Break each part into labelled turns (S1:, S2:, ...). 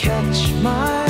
S1: catch my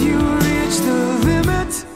S1: you reach the limit?